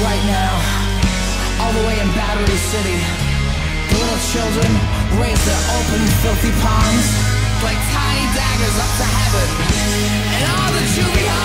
right now, all the way in Battery City. The little children raise their open, filthy palms like tiny daggers up to heaven, and all the Jew